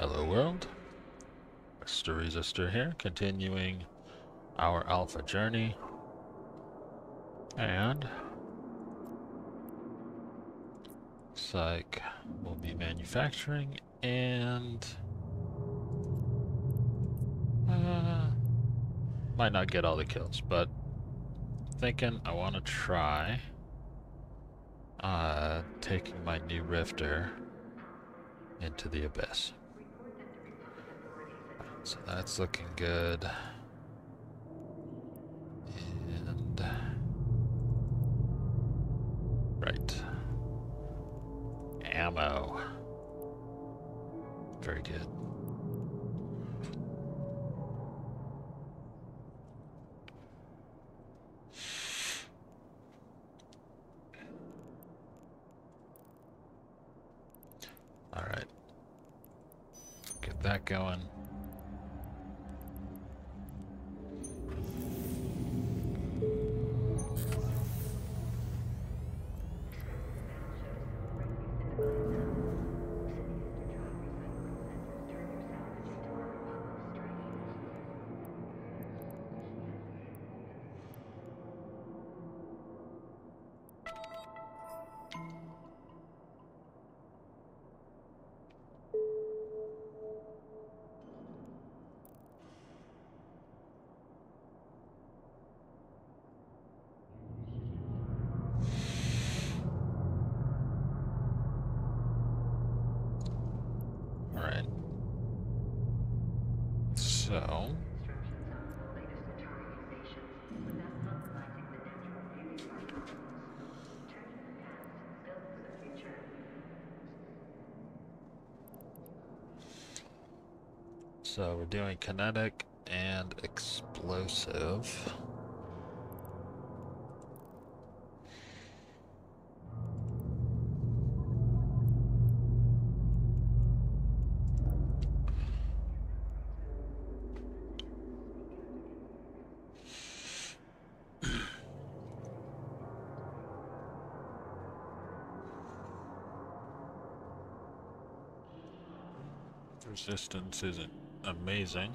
Hello world, Mr. Resistor here, continuing our alpha journey. And looks like we'll be manufacturing and uh, might not get all the kills, but thinking I want to try uh, taking my new Rifter into the Abyss. So that's looking good. And right. Ammo. Very good. So we're doing kinetic and explosive. Resistance isn't amazing.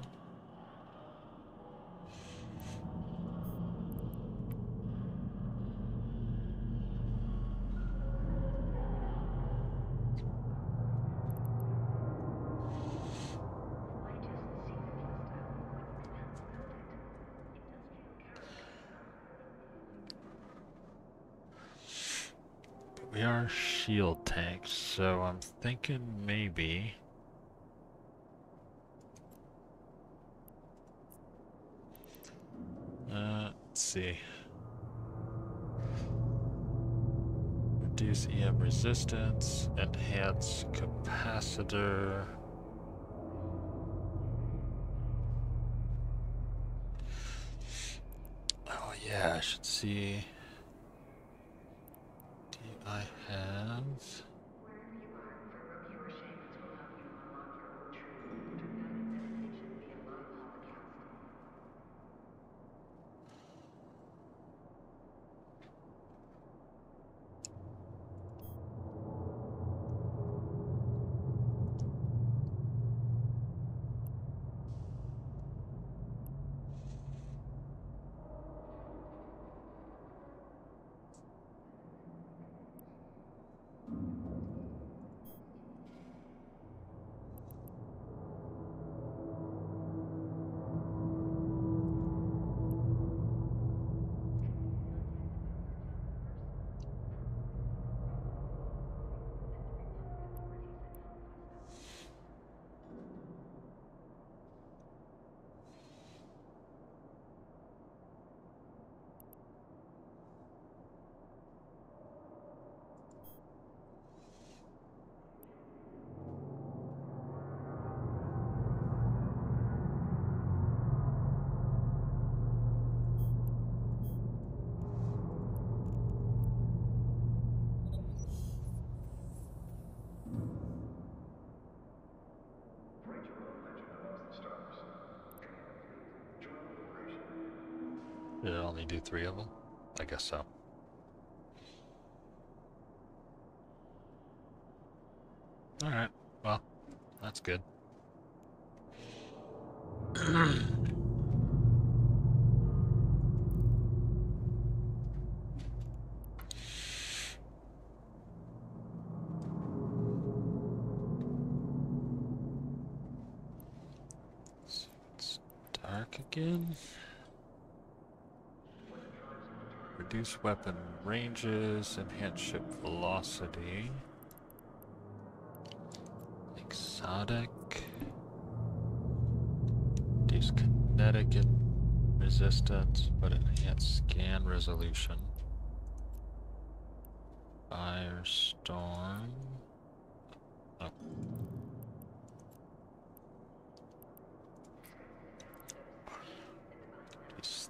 We are shield tanks, so I'm thinking maybe. Uh, let's see. Reduce EM resistance, enhance capacitor. Oh yeah, I should see. Did it only do three of them? I guess so. Alright, well, that's good. it's dark again. Reduce weapon ranges, enhance ship velocity. Exotic. Reduce kinetic resistance, but enhance scan resolution. Firestorm. Oh.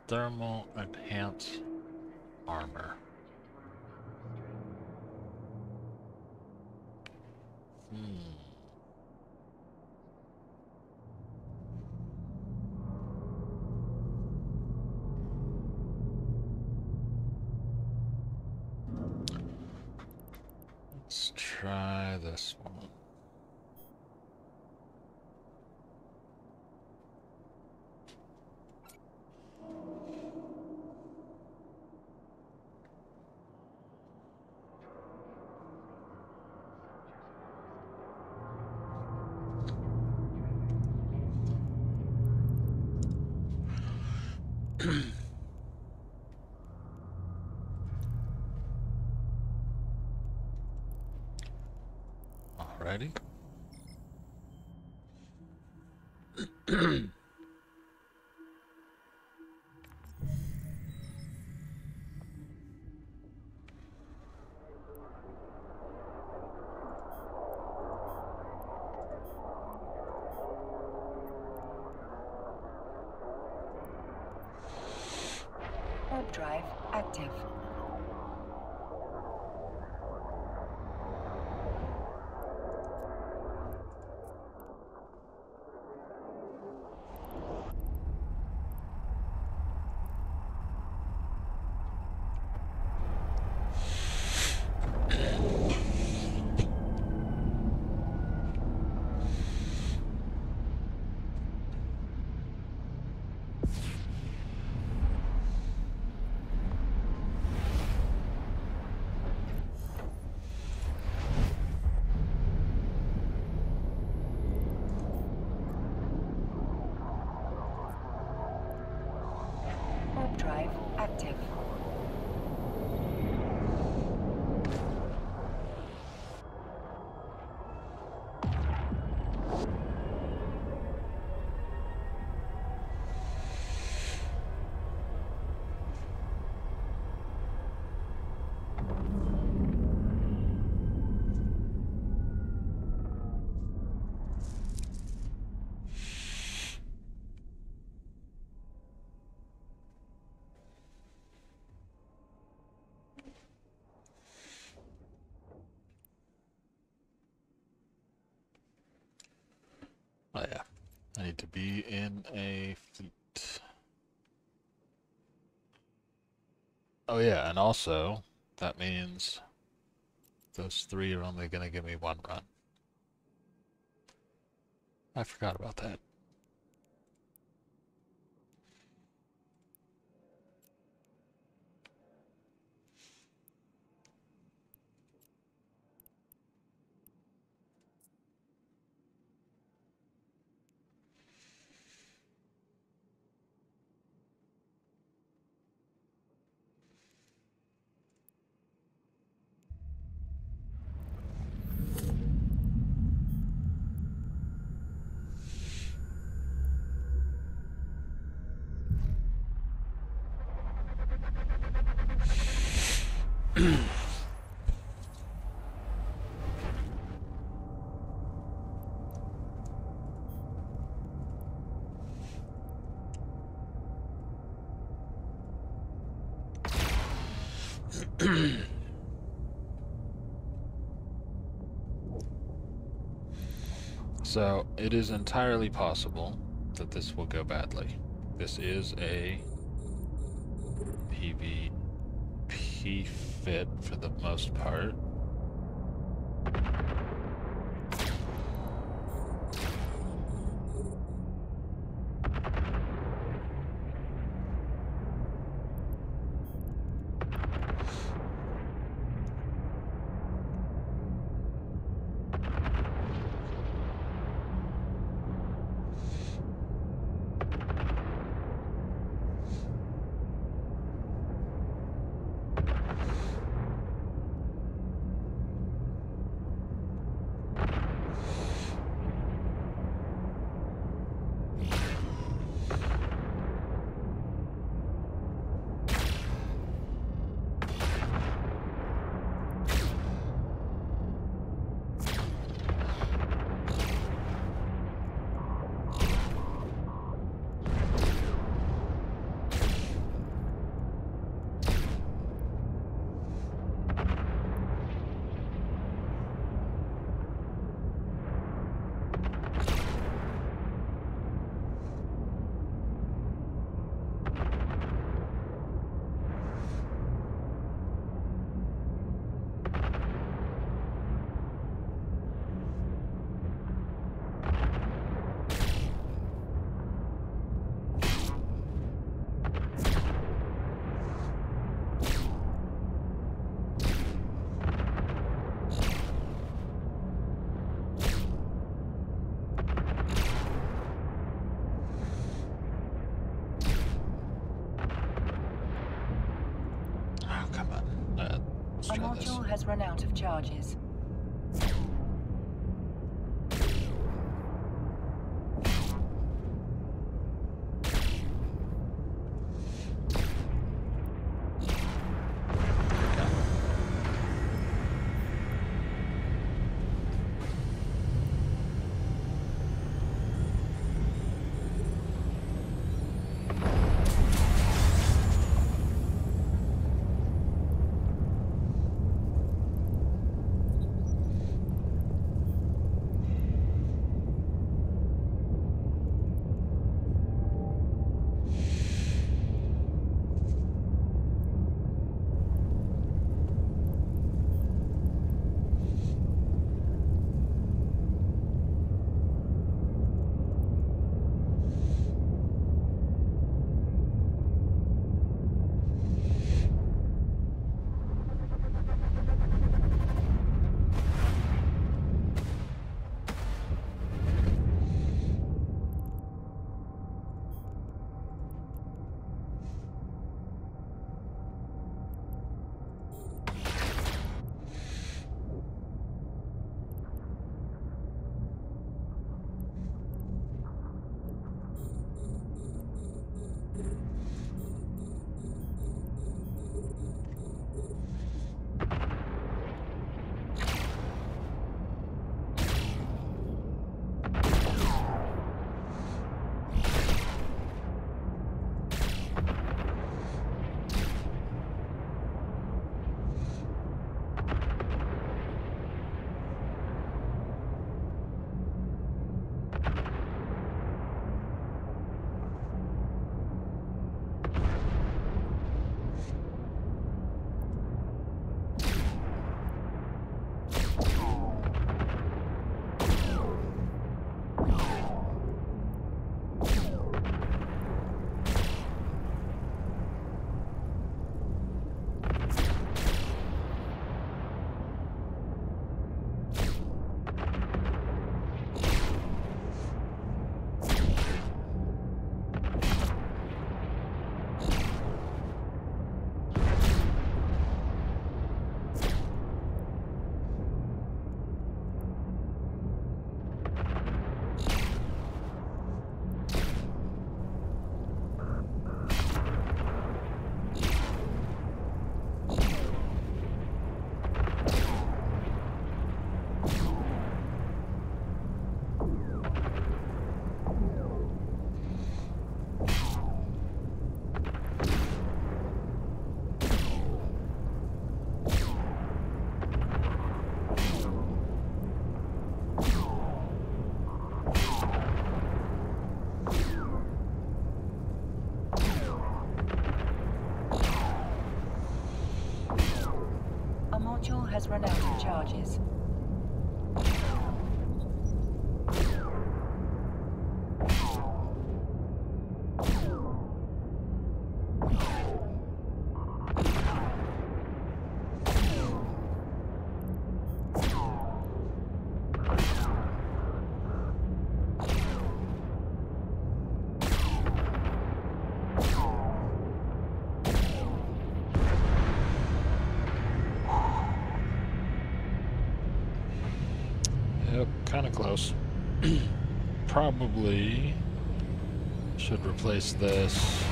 Thermal enhance armor. Hmm. Let's try this one. Alrighty. Warp drive active. Warp drive active. Oh yeah. I need to be in a fleet. Oh yeah, and also that means those three are only gonna give me one run. I forgot about that. So it is entirely possible that this will go badly. This is a for the most part. Let's A try this. module has run out of charges. Out of charges. Yep, kind of close. Probably should replace this.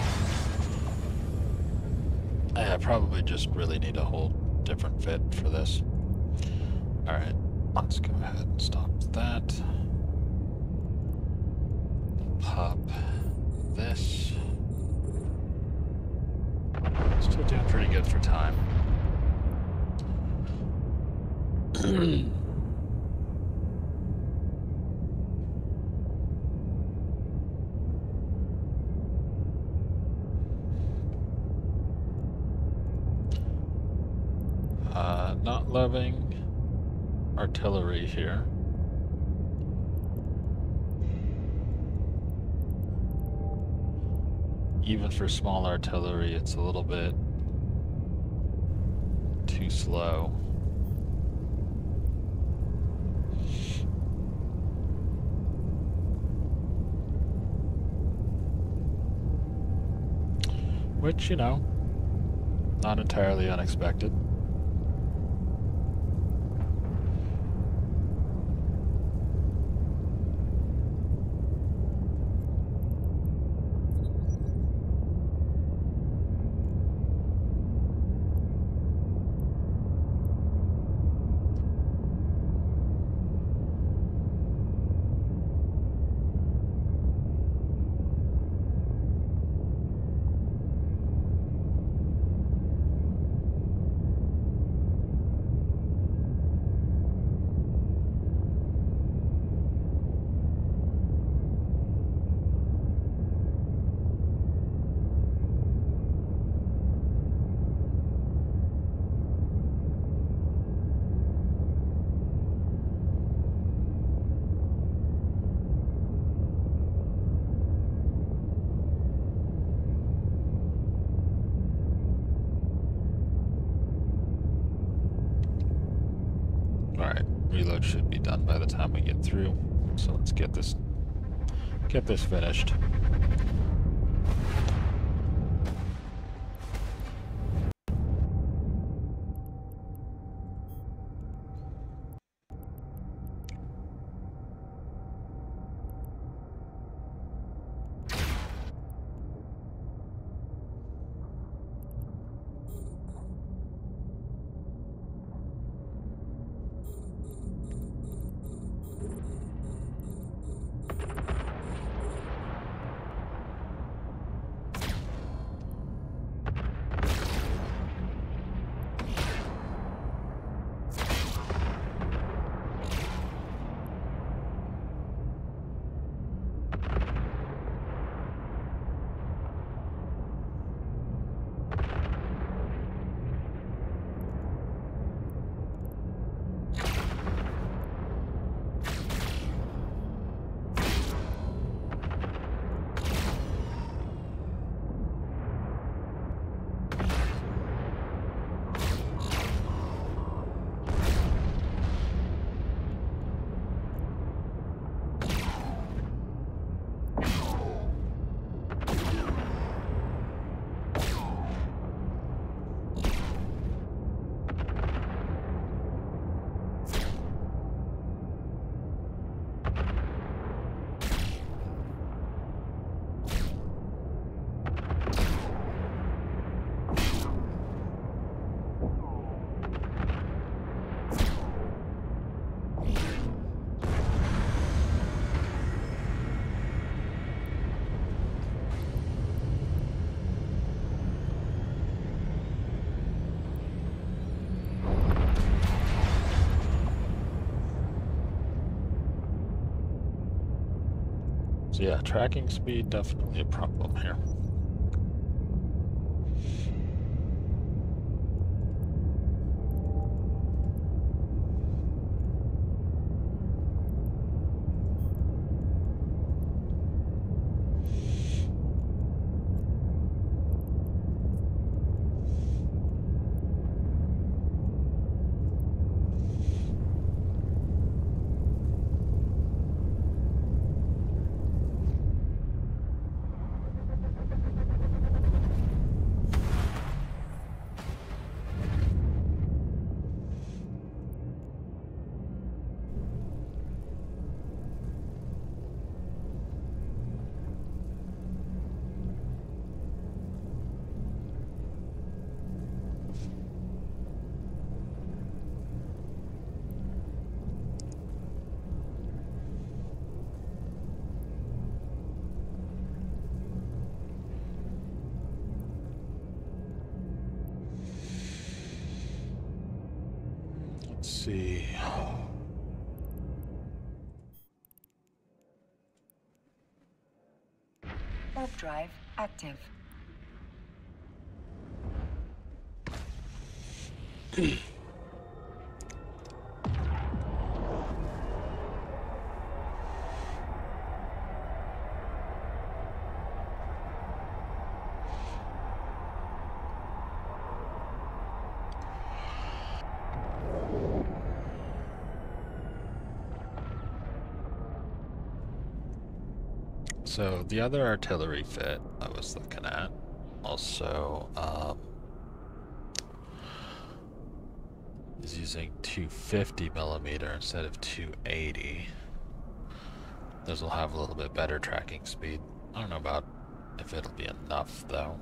I probably just really need a whole different fit for this. Alright, let's go ahead and stop that. Pop this. Still doing pretty good for time. Uh, not loving artillery here. Even for small artillery, it's a little bit too slow. Which, you know, not entirely unexpected. Should be done by the time we get through. So let's get this get this finished. So yeah, tracking speed definitely a problem here. See. Warp drive active. So the other artillery fit I was looking at also um, is using 250 millimeter instead of 280. Those will have a little bit better tracking speed. I don't know about if it'll be enough though.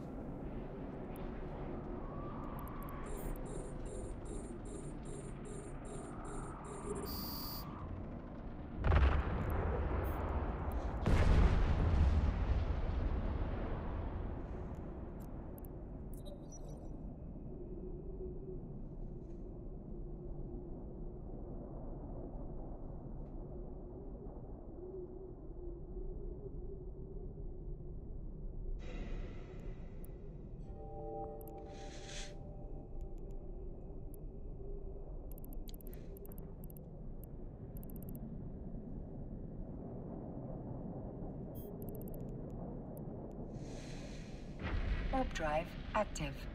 Active.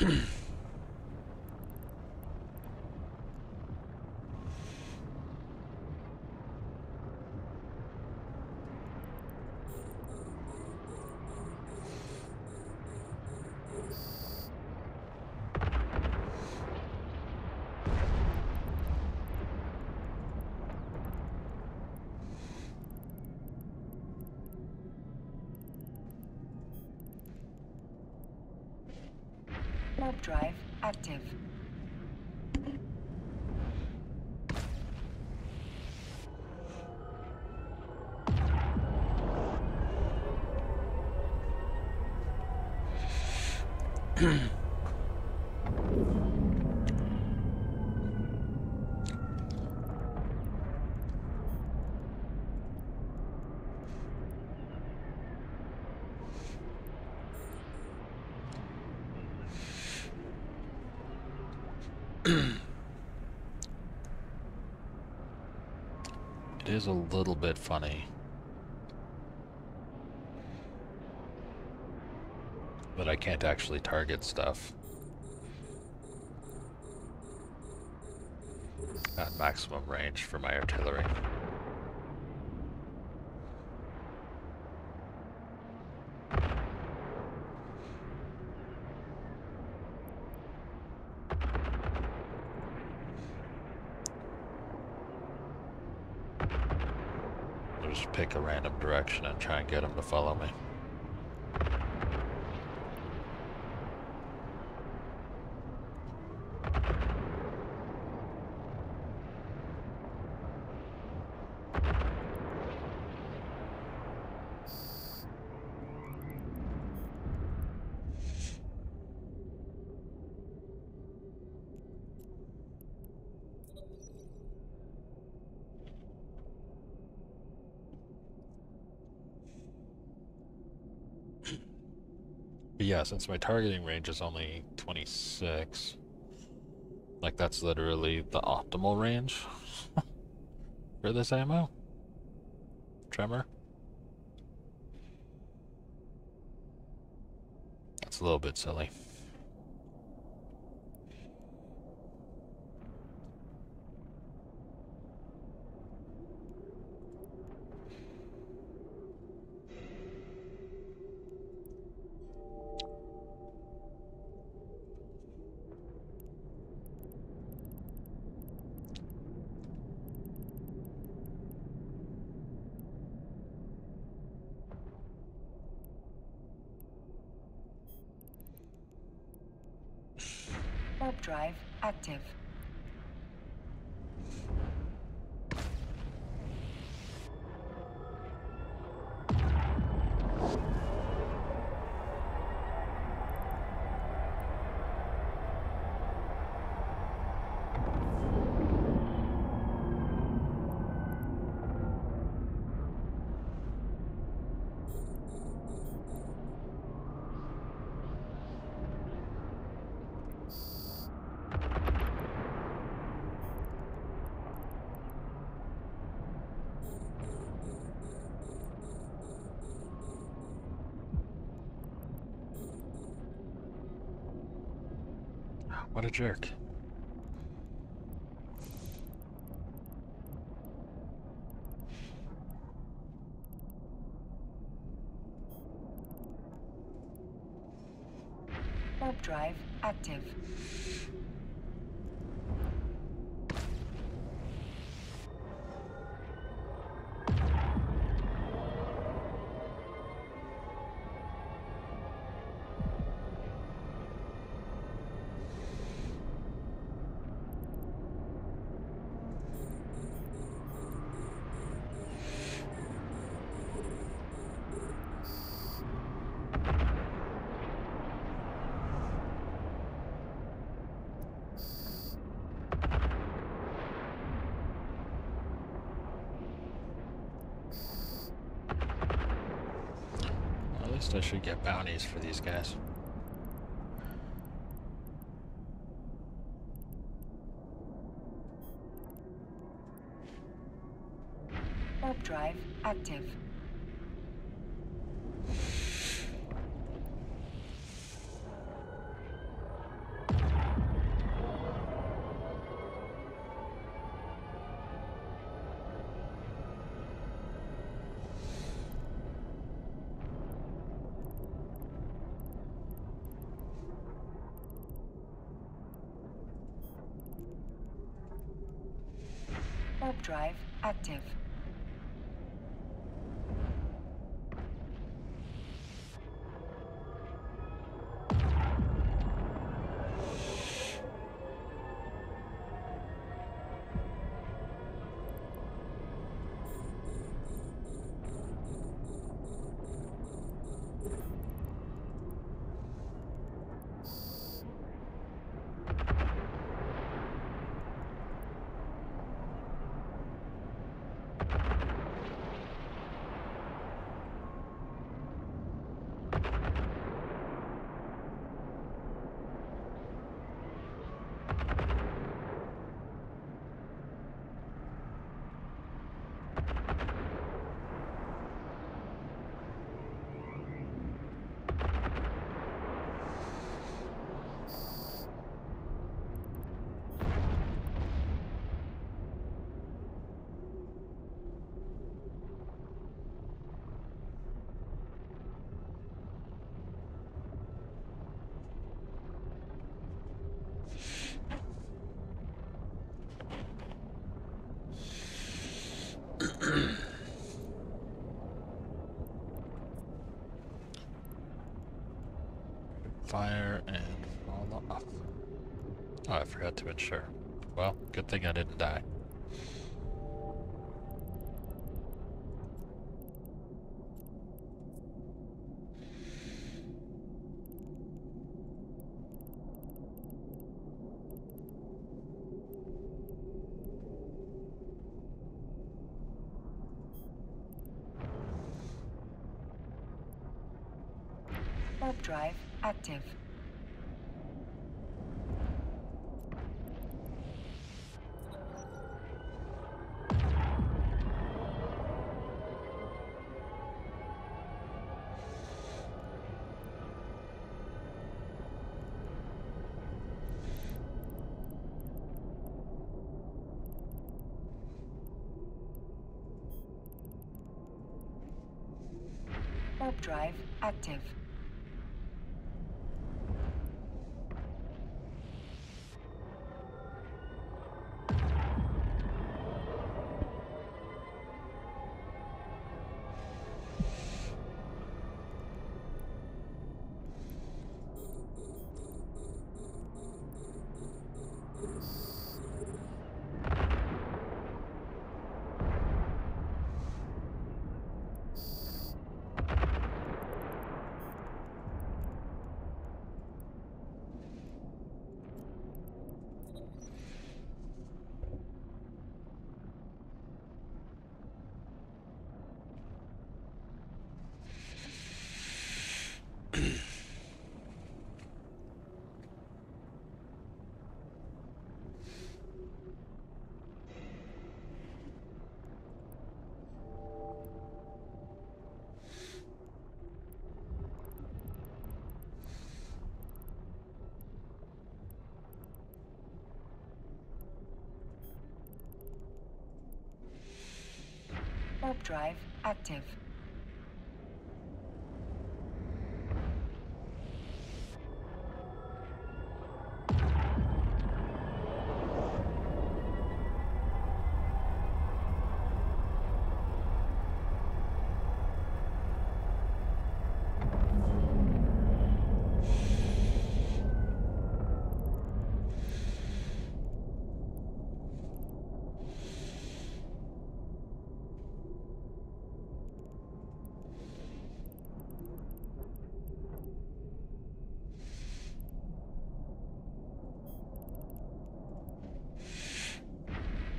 Drive active. It is a little bit funny. But I can't actually target stuff. At maximum range for my artillery. I'll just pick a random direction and try and get them to follow me. Yeah, since my targeting range is only 26, like that's literally the optimal range for this ammo. Tremor. That's a little bit silly. Warp drive active. What a jerk. Warp drive active. I should get bounties for these guys. Warp drive active. Drive active. Fire and fall off. Oh, I forgot to insure. Well, good thing I didn't die. Active. Warp drive active.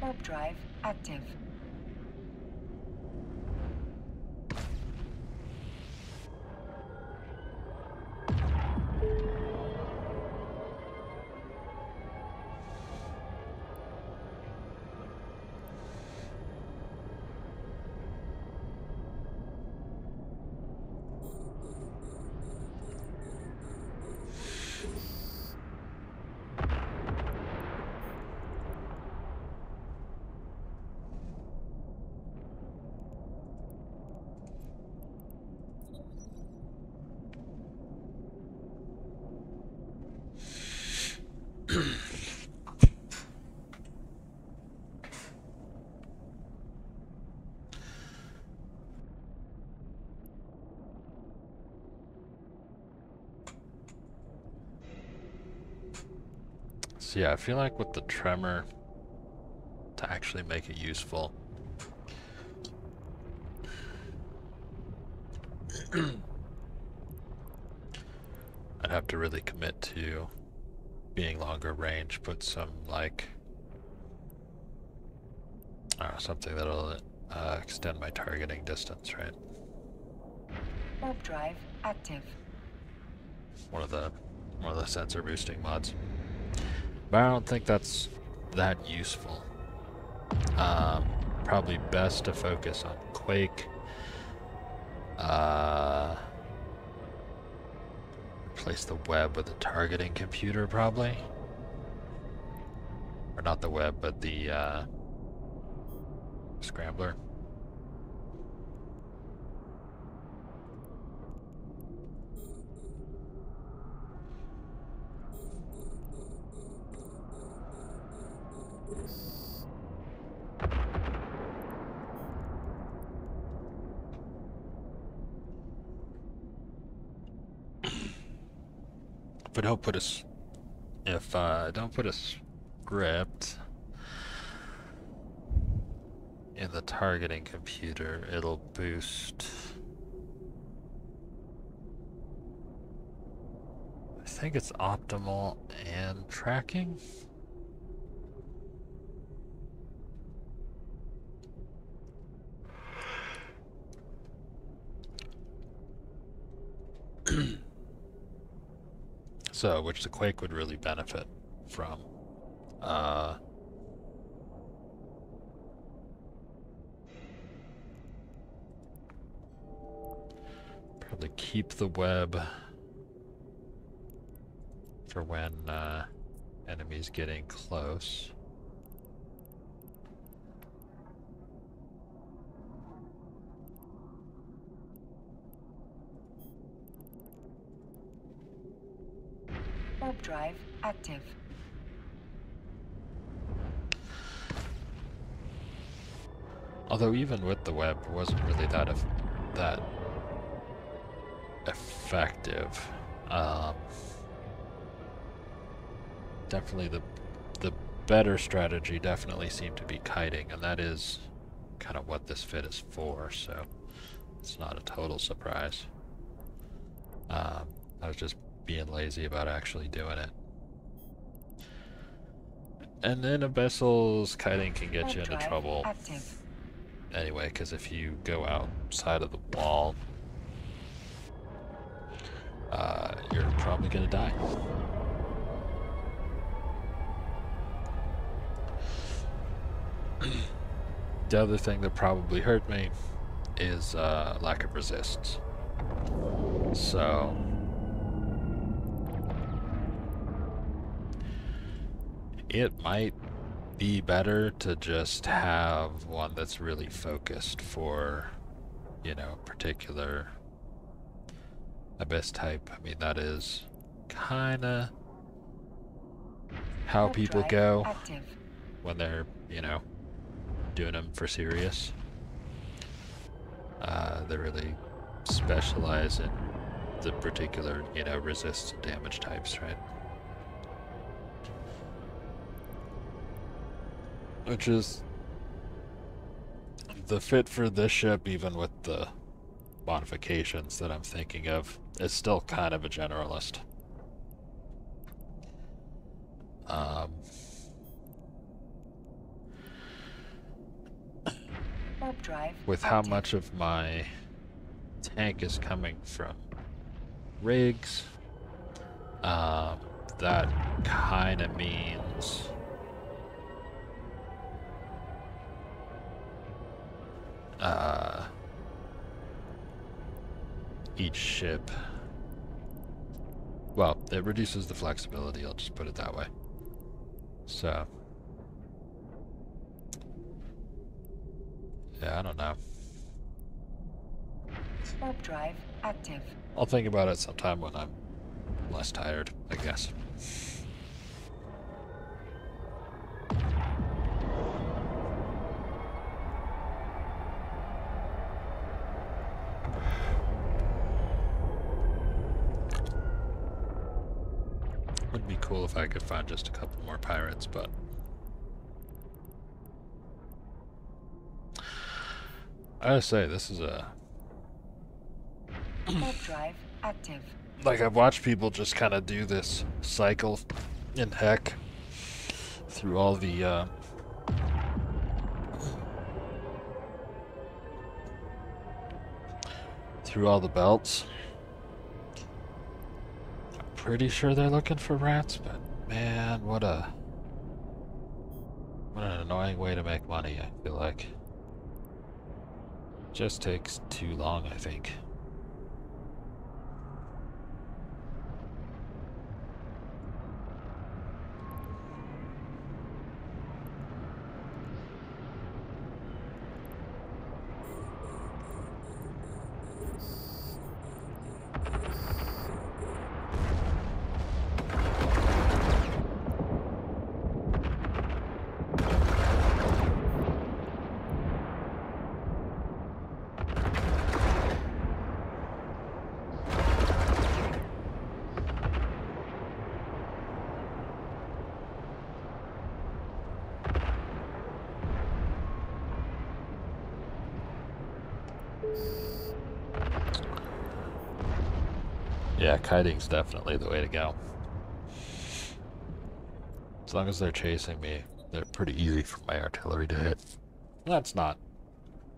Warp drive active. Yeah, I feel like with the tremor, to actually make it useful, I'd have to really commit to being longer range, put some like uh, something that'll uh, extend my targeting distance, right? Warp drive active. One of the one of the sensor boosting mods. But I don't think that's that useful. Um, probably best to focus on Quake. Uh, replace the web with a targeting computer, probably. Or not the web, but the uh, scrambler. But don't put a if uh, don't put a script in the targeting computer, it'll boost. I think it's optimal and tracking. So, which the Quake would really benefit from. Uh, probably keep the web for when uh, enemies getting close. Drive active. Although even with the web, wasn't really that eff that effective. Um, definitely the the better strategy definitely seemed to be kiting, and that is kind of what this fit is for. So it's not a total surprise. Um, I was just being lazy about actually doing it. And then Abyssals kiting can get you into trouble Active. anyway, because if you go outside of the wall, uh, you're probably gonna die. the other thing that probably hurt me is uh, lack of resists. So. It might be better to just have one that's really focused for, you know, particular abyss type. I mean, that is kind of how people go Active. when they're, you know, doing them for serious. Uh, they really specialize in the particular, you know, resist damage types, right? Which is the fit for this ship, even with the modifications that I'm thinking of, is still kind of a generalist. Um, drive with how much of my tank is coming from rigs, um, that kind of means uh, each ship. Well, it reduces the flexibility. I'll just put it that way. So. Yeah, I don't know. Warp drive active. I'll think about it sometime when I'm less tired, I guess. If I could find just a couple more pirates, but I gotta say, this is a drive active. like I've watched people just kind of do this cycle in heck through all the uh, through all the belts. Pretty sure they're looking for rats, but man, what a what an annoying way to make money. I feel like just takes too long. I think. Yeah, kiting's definitely the way to go. As long as they're chasing me, they're pretty easy for my artillery to hit. That's not,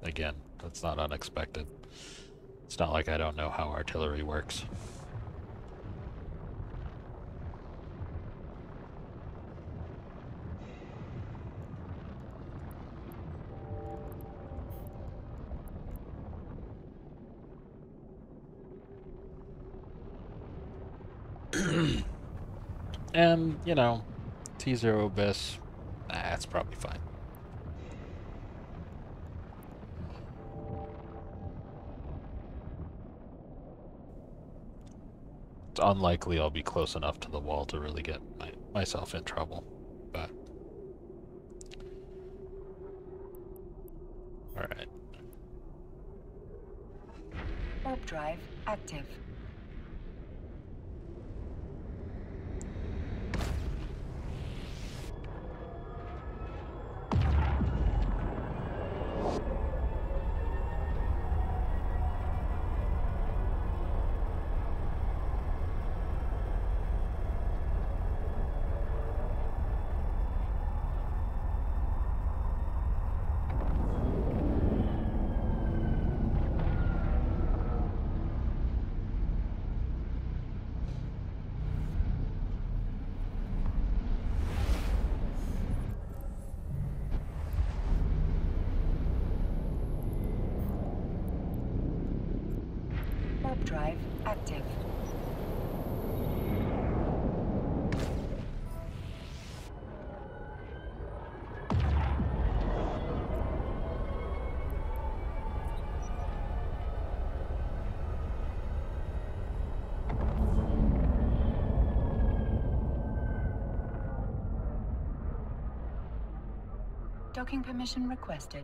again, that's not unexpected. It's not like I don't know how artillery works. You know, T0 Abyss, that's probably fine. It's unlikely I'll be close enough to the wall to really get my, myself in trouble, but... Alright. Warp drive active. Warp drive active. Docking permission requested.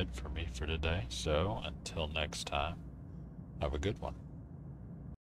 It for me for today. So, until next time, have a good one.